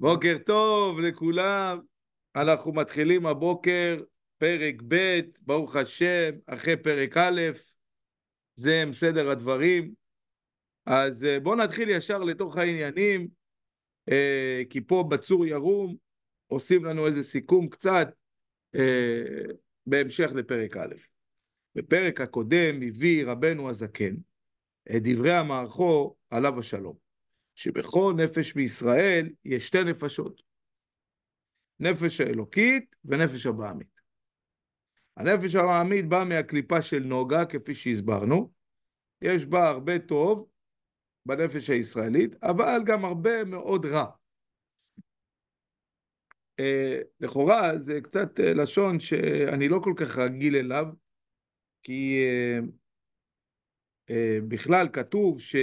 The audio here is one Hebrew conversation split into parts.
בוקר טוב לכולם, אנחנו מתחילים הבוקר פרק ב', ברוך השם, אחרי פרק א', זה עם סדר הדברים. אז אה, בואו נתחיל ישר לתוך העניינים, אה, כי פה בצור ירום עושים לנו איזה סיכום קצת אה, בהמשך לפרק א'. בפרק הקודם הביא רבנו הזקן את דברי המערכו עליו השלום. שבכל נפש בישראל יש שתי נפשות, נפש האלוקית ונפש הבעמית. הנפש הבעמית באה מהקליפה של נוגה, כפי שהסברנו, יש בה הרבה טוב בנפש הישראלית, אבל גם הרבה מאוד רע. אה, לכאורה זה קצת אה, לשון שאני לא כל כך רגיל אליו, כי אה, בכלל כתוב ש...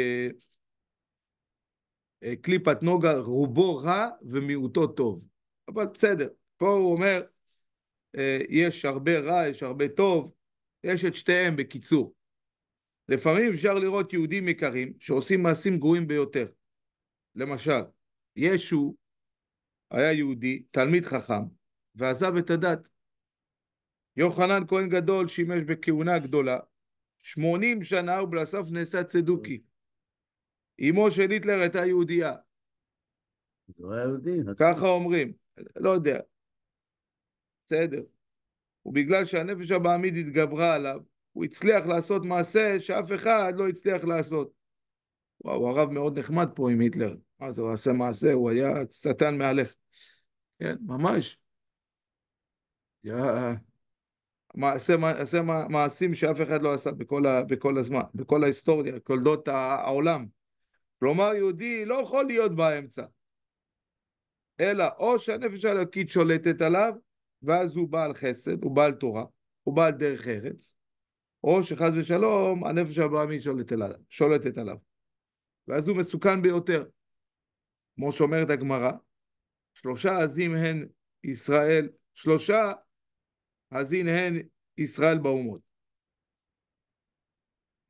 קליפת נוגה רובו רע ומיעוטו טוב. אבל בסדר, פה הוא אומר, אה, יש הרבה רע, יש הרבה טוב, יש את שתיהם בקיצור. לפעמים אפשר לראות יהודים יקרים שעושים מעשים גרועים ביותר. למשל, ישו היה יהודי, תלמיד חכם, ועזב את הדת. יוחנן כהן גדול שימש בכהונה גדולה, שמונים שנה ובסוף נעשה צדוקי. אמו של היטלר הייתה יהודייה. זה היה יהודי. ככה אומרים, לא יודע. בסדר. ובגלל שהנפש הבעמית התגברה עליו, הוא הצליח לעשות מעשה שאף אחד לא הצליח לעשות. וואו, הרב מאוד נחמד פה עם היטלר. מה זה, הוא עשה מעשה, הוא היה שטן מהלך. כן, ממש. מעשה, מעשה מעשים שאף אחד לא עשה בכל, ה, בכל הזמן, בכל ההיסטוריה, תולדות העולם. כלומר, יהודי לא יכול להיות באמצע, אלא או שהנפש האלוקית שולטת עליו, ואז הוא בעל חסד, הוא בעל תורה, הוא בעל דרך ארץ, או שחס ושלום הנפש הבעמית שולטת עליו, שולטת עליו. ואז הוא מסוכן ביותר. כמו שאומרת הגמרא, שלושה עזים הן ישראל, שלושה עזין הן ישראל באומות.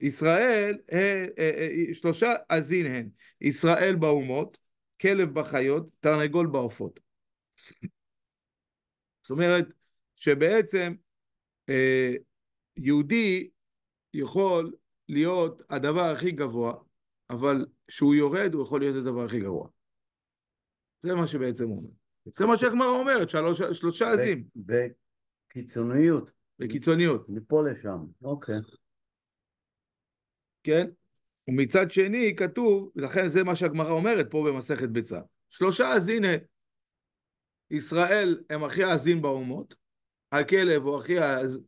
ישראל, אה, אה, אה, שלושה עזין הן, ישראל באומות, כלב בחיות, תרנגול בעופות. זאת אומרת שבעצם יהודי יכול להיות הדבר הכי גבוה, אבל כשהוא יורד הוא יכול להיות הדבר הכי גרוע. זה מה שבעצם הוא אומר. זה מה שהגמרא אומרת, שלוש, שלושה עזים. בקיצוניות. בקיצוניות. מפה לשם, אוקיי. כן? ומצד שני כתוב, לכן זה מה שהגמרא אומרת פה במסכת ביצה. שלושה אז הנה, ישראל הם הכי עזים באומות, הכלב הוא הכי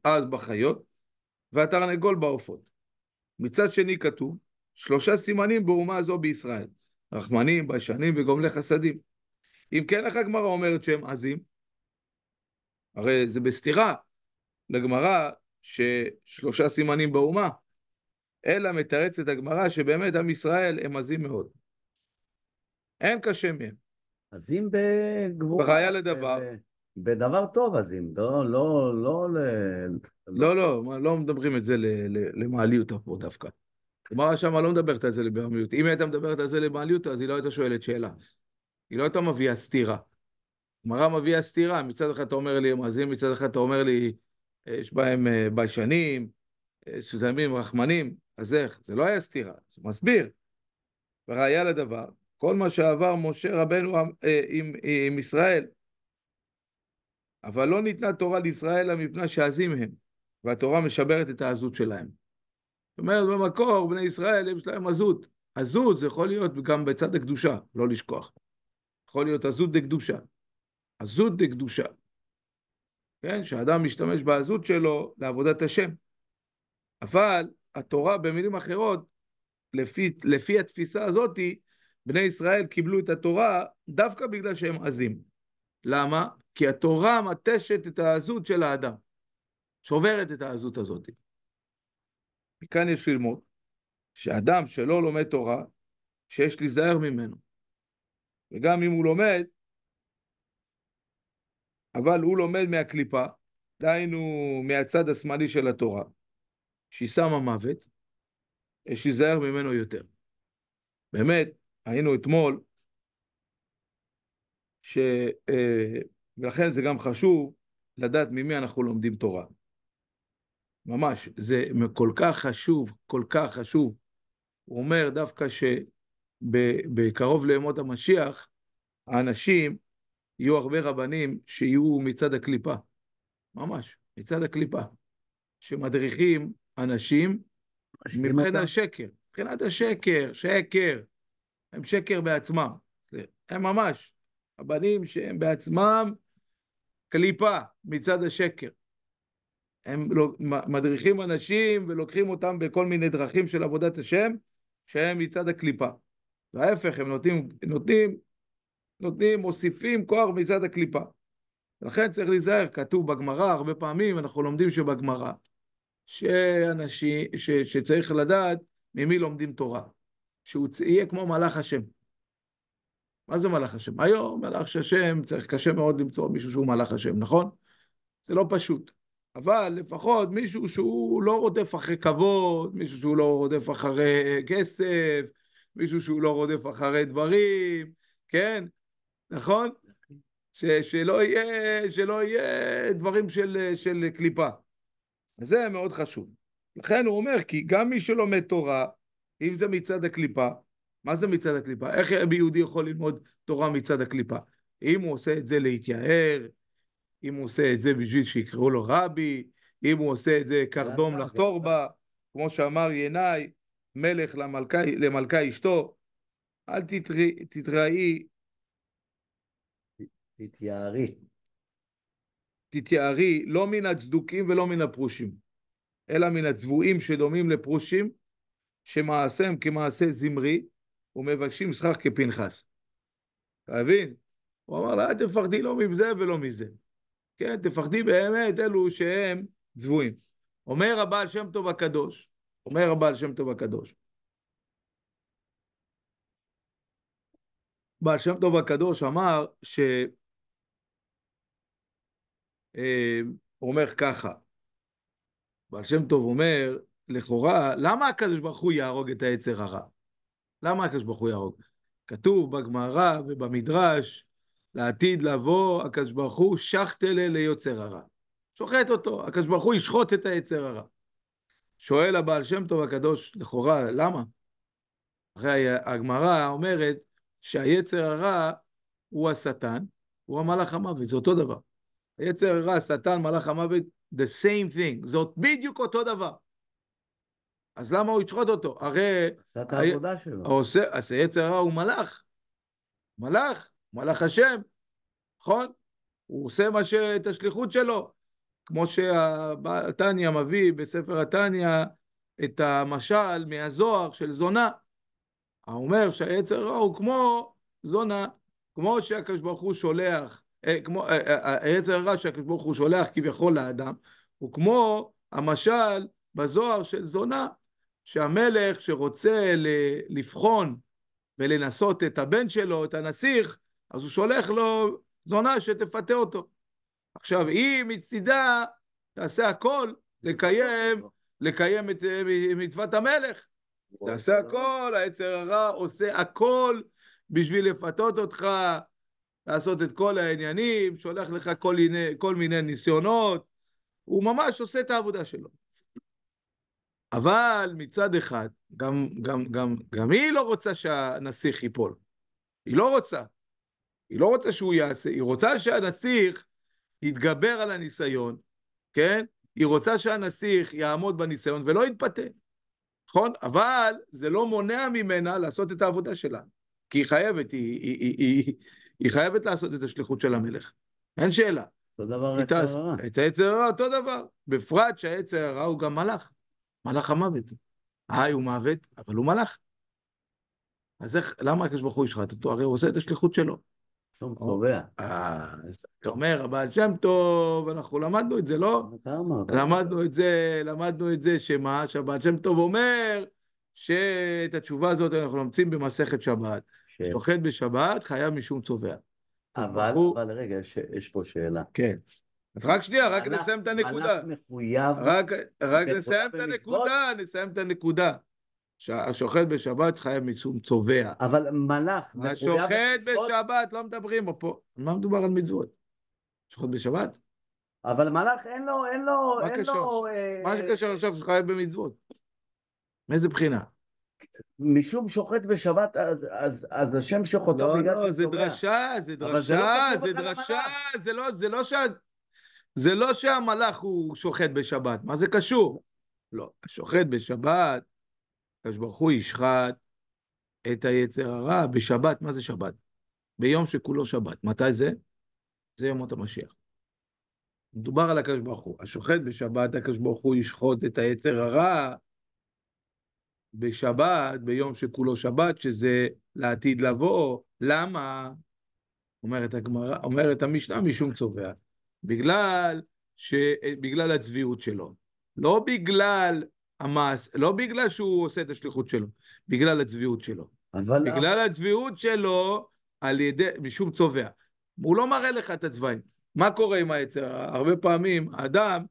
עז בחיות, והתרנגול בעופות. מצד שני כתוב, שלושה סימנים באומה הזו בישראל, רחמנים, ביישנים וגומלי חסדים. אם כן, איך הגמרא אומרת שהם עזים? הרי זה בסתירה לגמרא ששלושה סימנים באומה. אלא מתרצת הגמרא שבאמת עם ישראל הם עזים מאוד. אין קשה מהם. עזים בגבורה. וראיה לדבר. בדבר טוב עזים, לא, לא, לא ל... לא, לא, לא מדברים את זה למעליות פה דווקא. הגמרא שמה לא מדברת על זה לבעמיות. אם הייתה מדברת על זה לבעליות, אז היא לא הייתה שואלת שאלה. היא לא הייתה מביאה סתירה. גמרא מביאה סתירה, מצד אחד אתה אומר לי הם עזים, מצד אחד אתה אומר לי יש בהם אה, ביישנים, שתלמידים רחמנים. אז איך? זה לא היה סתירה, זה מסביר. וראיה לדבר, כל מה שעבר משה רבנו אה, עם, עם ישראל, אבל לא ניתנה תורה לישראל אלא מפני שעזים הם, והתורה משברת את העזות שלהם. זאת אומרת, במקור, בני ישראל, יש להם עזות. עזות זה יכול להיות גם בצד הקדושה, לא לשכוח. יכול להיות עזות דקדושה. עזות דקדושה. כן, שאדם משתמש בעזות שלו לעבודת השם. אבל התורה, במילים אחרות, לפי, לפי התפיסה הזאת, בני ישראל קיבלו את התורה דווקא בגלל שהם עזים. למה? כי התורה מתשת את העזות של האדם, שוברת את העזות הזאת. מכאן יש ללמוד שאדם שלא לומד תורה, שיש להיזהר ממנו. וגם אם הוא לומד, אבל הוא לומד מהקליפה, דהיינו מהצד השמאלי של התורה, שהיא שמה מוות, יש להיזהר ממנו יותר. באמת, היינו אתמול ש... אה, ולכן זה גם חשוב לדעת ממי אנחנו לומדים תורה. ממש, זה כל כך חשוב, כל כך חשוב. הוא אומר דווקא שבקרוב לימות המשיח, האנשים, יהיו הרבה רבנים שיהיו מצד הקליפה. ממש, מצד הקליפה. שמדריכים אנשים מבחינת השקר. מבחינת השקר, שקר. הם שקר בעצמם. הם ממש, הבנים שהם בעצמם קליפה מצד השקר. הם לא, מדריכים אנשים ולוקחים אותם בכל מיני דרכים של עבודת השם, שהם מצד הקליפה. וההפך, הם נותנים, נותנים, נותנים, מוסיפים כוח מצד הקליפה. לכן צריך להיזהר, כתוב בגמרא, הרבה פעמים אנחנו לומדים שבגמרא, שאנשים, ש, שצריך לדעת ממי לומדים תורה. שהוא יהיה כמו מלאך השם. מה זה מלאך השם? היום מלאך השם, צריך קשה מאוד למצוא מישהו שהוא מלאך השם, נכון? זה לא פשוט. אבל לפחות מישהו שהוא לא רודף אחרי כבוד, מישהו שהוא לא רודף אחרי כסף, מישהו שהוא לא רודף אחרי דברים, כן? נכון? ש, שלא, יהיה, שלא יהיה דברים של, של קליפה. זה מאוד חשוב. לכן הוא אומר, כי גם מי שלומד תורה, אם זה מצד הקליפה, מה זה מצד הקליפה? איך יהודי יכול ללמוד תורה מצד הקליפה? אם הוא עושה את זה להתייער, אם הוא עושה את זה בשביל שיקראו לו רבי, אם הוא עושה את זה קרדום לחתור בה, כמו שאמר ינאי, מלך למלכה, למלכה אשתו, אל תתראי... תתייערי. תתייערי לא מן הצדוקים ולא מן הפרושים, אלא מן הצבועים שדומים לפרושים, שמעשיהם כמעשה זמרי, ומבקשים שכר כפנחס. אתה מבין? הוא אמר לה, אל תפחדי לא מזה ולא מזה. כן, תפחדי באמת אלו שהם צבועים. אומר הבעל שם טוב הקדוש, אומר הבעל שם טוב הקדוש, בעל שם טוב הקדוש אמר ש... אה, אומר ככה, בעל שם טוב אומר, לכאורה, למה הקדוש ברוך הוא יהרוג את היצר הרע? למה הקדוש ברוך הוא יהרוג? כתוב בגמרא ובמדרש, לעתיד לבוא, הקדוש ברוך הוא שחטלה ליוצר הרע. שוחט אותו, הקדוש ברוך הוא ישחוט את היצר הרע. שואל הבעל שם טוב הקדוש, לכאורה, למה? הרי הגמרא אומרת שהיצר הרע הוא השטן, הוא המלאך המוות, זה אותו דבר. היצר הרע, השטן, מלאך המוות, the same thing, זאת בדיוק אותו דבר. אז למה הוא ישחוט אותו? הרי... עשה את העבודה שלו. עושה, אז היצר הרע הוא מלאך. מלאך, מלאך השם, נכון? הוא עושה מה ש... את השליחות שלו. כמו שהתניא מביא בספר התניא את המשל מהזוהר של זונה. הוא אומר שהיצר הרע הוא כמו זונה, כמו שהקדוש ברוך הוא שולח, כמו אה, אה, היצר הרע שהקדוש ברוך הוא שולח כביכול לאדם, הוא כמו המשל בזוהר של זונה, שהמלך שרוצה לבחון ולנסות את הבן שלו, את הנסיך, אז הוא שולח לו זונה שתפתה אותו. עכשיו, היא מצידה תעשה הכל לקיים, לקיים את מצוות המלך. תעשה הכל, היצר הרע עושה הכל בשביל לפתות אותך, לעשות את כל העניינים, שולח לך כל מיני, כל מיני ניסיונות, הוא ממש עושה את העבודה שלו. אבל מצד אחד, גם, גם, גם, גם היא לא רוצה שהנסיך ייפול. היא לא רוצה. היא לא רוצה שהוא יעשה, היא רוצה שהנסיך יתגבר על הניסיון, כן? היא רוצה שהנסיך יעמוד בניסיון ולא יתפתה, נכון? אבל זה לא מונע ממנה לעשות את העבודה שלה, כי היא חייבת, היא, היא, היא, היא, היא חייבת לעשות את השליחות של המלך, אין שאלה. אותו דבר היצר הרע. את היצר הרע אותו דבר, בפרט שהיצר הרע הוא גם מלאך. מלאך המוות. היי, הוא מוות, אבל הוא מלאך. אז איך, למה הקדוש ברוך הוא ישחט אותו? הרי הוא עושה את השליחות שלו. שום צובע. אז אתה אומר, הבעל שם טוב, אנחנו למדנו את זה, לא? למדנו את זה, למדנו את זה, שמה? שהבעל שם טוב אומר שאת התשובה הזאת אנחנו נמצאים במסכת שבת. שוחט בשבת, חייב משום צובע. אבל, אבל רגע, יש פה שאלה. כן. אז רק שנייה, רק נסיים את הנקודה. מלאך מחויב... רק, רק נסיים את הנקודה, נסיים את הנקודה. השוחט בשבת חייב מצום צובע. אבל מלאך מחויב השוחט בשבת, לא מדברים פה. מה מדובר על מצוות? שוחט בשבת? אבל מלאך אין לו, אין לו, אין קשור? לו... אה, מה שקשר עכשיו שחייב במצוות? מאיזה בחינה? משום שוחט בשבת, אז, אז, אז השם שוחטו לא, בגלל לא, זה. דרשה, זה אבל זה לא דרשה, זה דרשה, לא, זה לא שה... זה לא שהמלאך הוא שוחט בשבת, מה זה קשור? לא, השוחט בשבת, הקדוש ברוך הוא ישחט את היצר הרע בשבת, מה זה שבת? ביום שכולו שבת. מתי זה? זה ימות המשיח. מדובר על הקדוש ברוך הוא. השוחט בשבת, הקדוש ברוך הוא ישחוט את היצר הרע בשבת, ביום שכולו שבת, שזה לעתיד לבוא. למה? אומרת הגמרא, אומרת המשנה משום צובע. בגלל, ש... בגלל הצביעות שלו. לא בגלל המעש, לא בגלל שהוא עושה את השליחות שלו, בגלל הצביעות שלו. אבל, בגלל הצביעות שלו, על ידי, משום צובע. הוא לא מראה לך את הצבעים. מה קורה עם היצר? הרבה פעמים, האדם,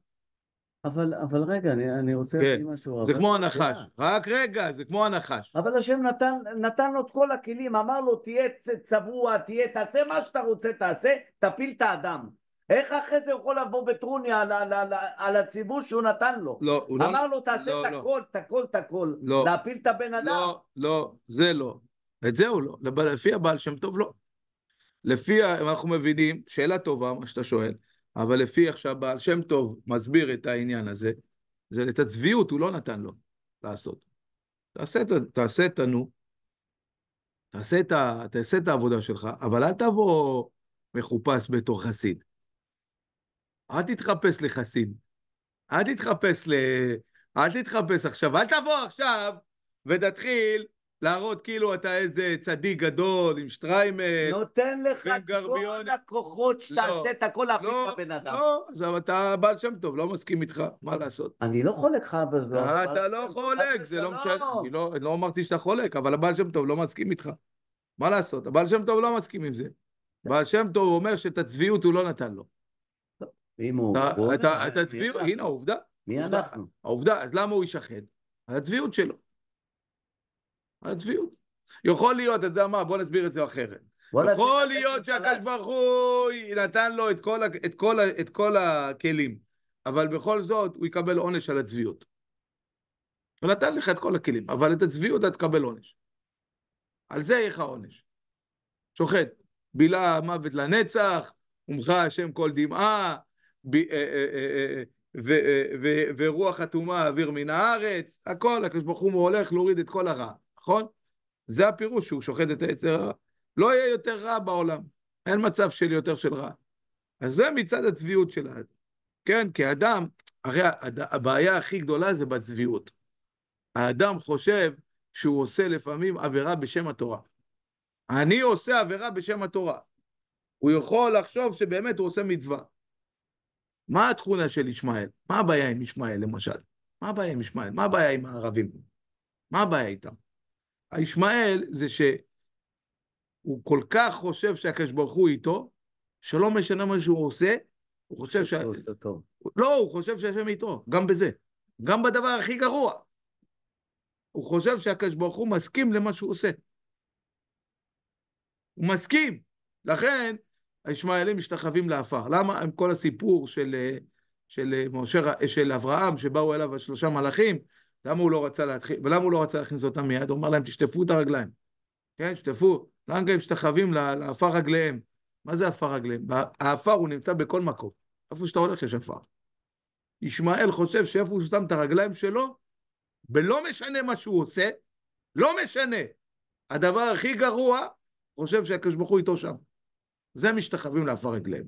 אבל, אבל רגע, אני, אני רוצה כן, להגיד משהו. זה כמו הנחש. רק רגע, זה כמו הנחש. אבל השם נתן, נתן לו את כל הכלים, אמר לו תהיה צבוע, תהיה, תעשה מה שאתה רוצה, תעשה, תפיל את האדם. איך אחרי זה הוא יכול לבוא בטרוניה על, על, על, על הציבור שהוא נתן לו? לא, הוא לא... אמר לו תעשה לא, את לא. הכל, את הכל, את הכל, לא. להפיל את הבן אדם. לא, לא, זה לא. את זה הוא לא. לפי הבעל שם טוב לא. לפי, אנחנו מבינים, שאלה טובה, מה שאתה שואל, אבל לפי איך שהבעל שם טוב מסביר את העניין הזה, זה את הצביעות הוא לא נתן לו לעשות. תעשה, תעשה את הנו, תעשה את, ה, תעשה את העבודה שלך, אבל אל תבוא מחופש בתור חסיד. אל תתחפש לחסיד. אל תתחפש ל... אל תתחפש עכשיו, אל תבוא עכשיו ותתחיל להראות כאילו אתה איזה צדיק גדול עם שטריימל. נותן לך את גרביון. כל הכוחות שתעשה לא, את הכל להפיל לא, את הבן אדם. לא, אבל אתה בעל שם טוב, לא מסכים איתך, מה לעשות? אני לא חולק לך בזה. אבל- אתה לא חולק, זה לא משנה. אני לא, לא אמרתי שאתה חולק, אבל הבעל שם טוב לא מסכים איתך. מה לעשות? הבעל שם טוב לא מסכים עם זה. בעל שם טוב אומר שאת הצביעות הוא לא נתן לו. אם הוא... אתה- הוא אתה- אומר, אתה מי צביעות, אנחנו? הנה העובדה. מי. אנחנו? העובדה, אז למה הוא יישחט? על הצביעות שלו. הצביעות. יכול להיות, אתה יודע מה, בוא נסביר את זה אחרת. יכול להיות שהקדוש. ברוך הוא נתן לו את כל, את, כל, את כל הכלים, אבל בכל זאת הוא יקבל עונש על הצביעות. הוא נתן לך את כל הכלים, אבל את הצביעות אתה תקבל עונש. על זה יהיה לך עונש. שוחט, בילה מוות לנצח, ומך השם כל דמעה, אה, אה, אה, ורוח אטומה אוויר מן הארץ, הכל, הקדוש ברוך הוא הולך להוריד את כל הרע, נכון? זה הפירוש שהוא שוחט את היצר הרע. לא יהיה יותר רע בעולם, אין מצב של יותר של רע. אז זה מצד הצביעות של האדם. כן, כי האדם, הרי הבעיה הכי גדולה זה בצביעות. האדם חושב שהוא עושה לפעמים עבירה בשם התורה. אני עושה עבירה בשם התורה. הוא יכול לחשוב שבאמת הוא עושה מצווה. מה התכונה של ישמעאל? מה הבעיה עם ישמעאל למשל? מה הבעיה עם ישמעאל? מה הבעיה עם הערבים? מה הבעיה איתם? הישמעאל זה שהוא כל כך חושב שהקדוש ברוך הוא איתו, שלא משנה מה שהוא עושה, הוא חושב ש... לא, הוא חושב שהשם איתו, גם בזה. גם בדבר הכי גרוע. הוא חושב שהקדוש ברוך הוא מסכים למה שהוא עושה. הוא מסכים. לכן הישמעאלים משתחווים לעפר. למה? עם כל הסיפור של, אה, של, אה, ר- של אברהם, שבאו אליו השלושה מלאכים, למה הוא לא רצה להתחיל, ולמה הוא לא רצה להכניס אותם מיד? הוא אמר להם, תשטפו את הרגליים. כן, שטפו. למה הם משתחווים לעפר רגליהם? מה זה עפר רגליהם? העפר הוא נמצא בכל מקום. איפה שאתה הולך יש עפר. ישמעאל חושב שאיפה הוא שם את הרגליים שלו, ולא משנה מה שהוא עושה, לא משנה. הדבר הכי גרוע, חושב שהקדוש ברוך הוא איתו שם. זה משתחווים לעפר רגליהם.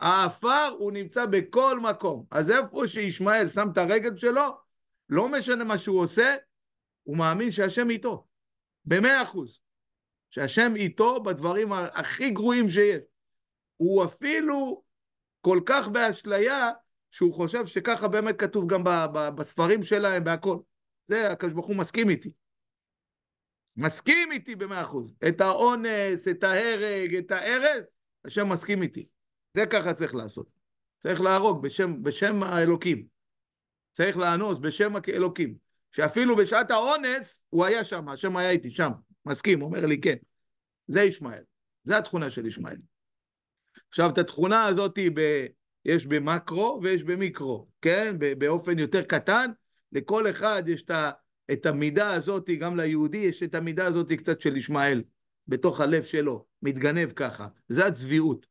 העפר הוא נמצא בכל מקום. אז איפה שישמעאל שם את הרגל שלו, לא משנה מה שהוא עושה, הוא מאמין שהשם איתו. במאה אחוז. שהשם איתו בדברים הכי גרועים שיש. הוא אפילו כל כך באשליה, שהוא חושב שככה באמת כתוב גם בספרים שלהם, בהכל. זה, הקדוש ברוך הוא מסכים איתי. מסכים איתי במאה אחוז. את האונס, את ההרג, את ההרס, השם מסכים איתי. זה ככה צריך לעשות. צריך להרוג בשם, בשם האלוקים. צריך לאנוס בשם האלוקים. שאפילו בשעת האונס הוא היה שם, השם היה איתי שם, מסכים, אומר לי כן. זה ישמעאל, זה התכונה של ישמעאל. עכשיו, את התכונה הזאת ב... יש במקרו ויש במיקרו, כן? באופן יותר קטן, לכל אחד יש את, ה... את המידה הזאת, גם ליהודי יש את המידה הזאת קצת של ישמעאל, בתוך הלב שלו, מתגנב ככה. זה הצביעות.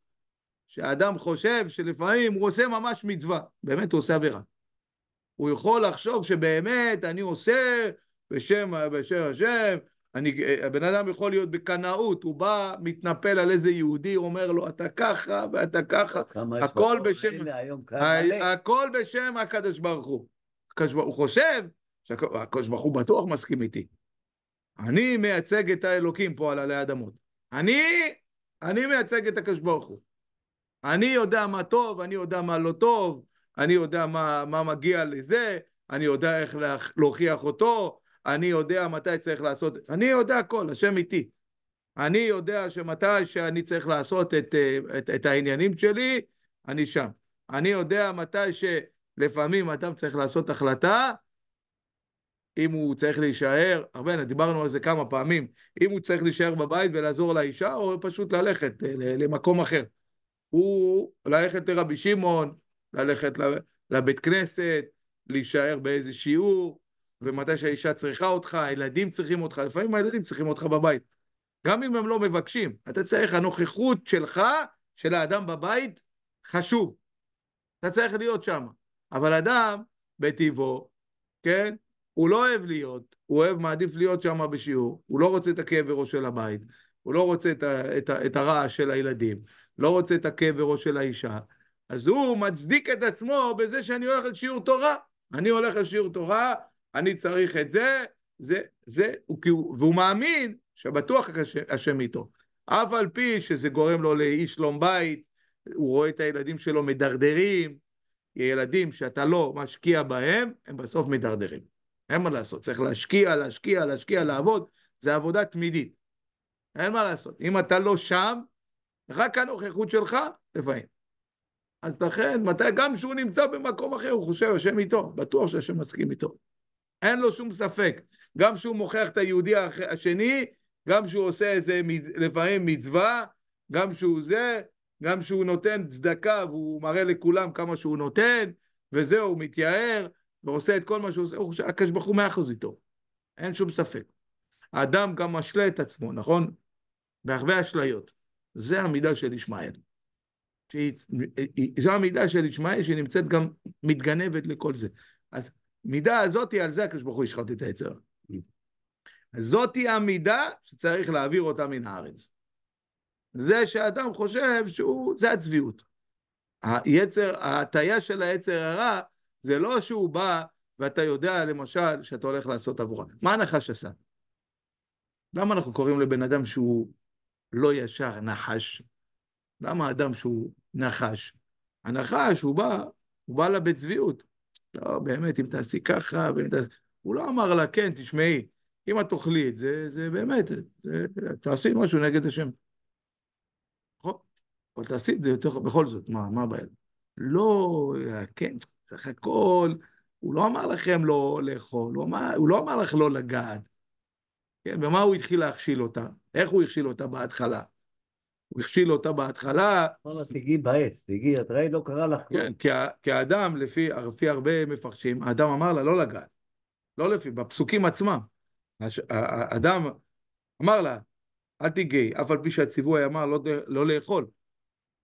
שהאדם חושב שלפעמים הוא עושה ממש מצווה, באמת הוא עושה עבירה. הוא יכול לחשוב שבאמת אני עושה בשם, בשם השם, אני, הבן אדם יכול להיות בקנאות, הוא בא, מתנפל על איזה יהודי, אומר לו, אתה ככה ואתה ככה, הכל בשם, הכל בשם הקדוש ברוך הוא. הוא חושב שהקדוש ברוך הוא בטוח מסכים איתי. אני מייצג את האלוקים פה על עלי אדמות. אני, אני מייצג את הקדוש ברוך הוא. אני יודע מה טוב, אני יודע מה לא טוב, אני יודע מה, מה מגיע לזה, אני יודע איך להוכיח אותו, אני יודע מתי צריך לעשות, אני יודע הכל, השם איתי. אני יודע שמתי שאני צריך לעשות את, את, את העניינים שלי, אני שם. אני יודע מתי שלפעמים אדם צריך לעשות החלטה, אם הוא צריך להישאר, הרבה, דיברנו על זה כמה פעמים, אם הוא צריך להישאר בבית ולעזור לאישה, או פשוט ללכת למקום אחר. הוא ללכת לרבי שמעון, ללכת לבית כנסת, להישאר באיזה שיעור, ומתי שהאישה צריכה אותך, הילדים צריכים אותך, לפעמים הילדים צריכים אותך בבית. גם אם הם לא מבקשים, אתה צריך, הנוכחות שלך, של האדם בבית, חשוב. אתה צריך להיות שם. אבל אדם, בטבעו, כן, הוא לא אוהב להיות, הוא אוהב, מעדיף להיות שם בשיעור, הוא לא רוצה את הכאב בראש של הבית, הוא לא רוצה את, את, את הרעש של הילדים, לא רוצה את הכאב בראש של האישה, אז הוא מצדיק את עצמו בזה שאני הולך לשיעור תורה. אני הולך לשיעור תורה, אני צריך את זה, זה, זה, והוא מאמין שבטוח השם איתו. אף על פי שזה גורם לו לאי שלום בית, הוא רואה את הילדים שלו מדרדרים, ילדים שאתה לא משקיע בהם, הם בסוף מדרדרים. אין מה לעשות, צריך להשקיע, להשקיע, להשקיע, לעבוד, זה עבודה תמידית. אין מה לעשות. אם אתה לא שם, רק הנוכחות שלך, לפעמים. אז לכן, מתי, גם כשהוא נמצא במקום אחר, הוא חושב השם איתו, בטוח שהשם מסכים איתו. אין לו שום ספק. גם כשהוא מוכיח את היהודי השני, גם כשהוא עושה איזה לפעמים מצווה, גם כשהוא זה, גם כשהוא נותן צדקה והוא מראה לכולם כמה שהוא נותן, וזהו, הוא מתייער ועושה את כל מה שהוא עושה, הוא חושב, הקדוש ברוך הוא מאה אחוז איתו. אין שום ספק. האדם גם משלה את עצמו, נכון? בהרבה אשליות. זה המידה של ישמעאל. זו המידה של ישמעאל שנמצאת גם מתגנבת לכל זה. אז מידה הזאתי, על זה הקדוש ברוך הוא ישחט את היצר. זאתי המידה שצריך להעביר אותה מן הארץ. זה שאדם חושב שהוא, זה הצביעות. היצר, ההטייה של היצר הרע, זה לא שהוא בא ואתה יודע למשל שאתה הולך לעשות עבורה. מה הנחש עשה? למה אנחנו קוראים לבן אדם שהוא לא ישר נחש? למה אדם שהוא נחש? הנחש, הוא בא, הוא בא לה בצביעות. לא, באמת, אם תעשי ככה, ואם תעשי... הוא לא אמר לה, כן, תשמעי, אם את תאכלי את זה, זה באמת, זה, תעשי משהו נגד השם. נכון? אבל תעשי את זה יותר, בכל זאת, מה, מה הבעיה? לא, כן, סך הכל, הוא לא אמר לכם לא לאכול, הוא, אמר, הוא לא אמר לך לא לגעת. כן, ומה הוא התחיל להכשיל אותה? איך הוא הכשיל אותה בהתחלה? הוא הכשיל אותה בהתחלה. אמר לה, תגיעי בעץ, תגיעי, את ראית, לא קרה לך כלום. כן, כי האדם, לפי, לפי הרבה מפרשים, האדם אמר לה לא לגעת. לא לפי, בפסוקים עצמם. האדם אמר לה, אל תיגעי, אף על פי שהציווי אמר לא, לא לאכול.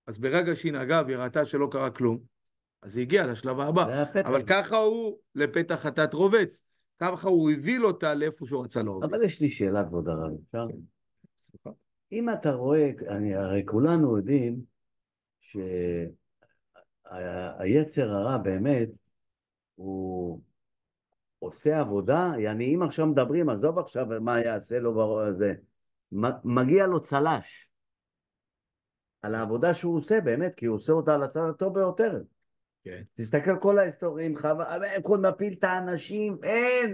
אז ברגע שהיא נגעה והיא ראתה שלא קרה כלום, אז היא הגיעה לשלב הבא. אבל ככה הוא לפתח חטאת רובץ. ככה הוא הביל אותה לאיפה שהוא רצה להוביל. אבל יש לי שאלה, כבוד הרב, אפשר? סליחה. אם אתה רואה, אני, הרי כולנו יודעים שהיצר הרע באמת, הוא עושה עבודה, יעני אם עכשיו מדברים, עזוב עכשיו מה יעשה לו בזה, מגיע לו צל"ש על העבודה שהוא עושה באמת, כי הוא עושה אותה על הצד הטוב ביותר. כן. תסתכל כל ההיסטוריה עם חווה, איך הוא מפיל את האנשים, אין,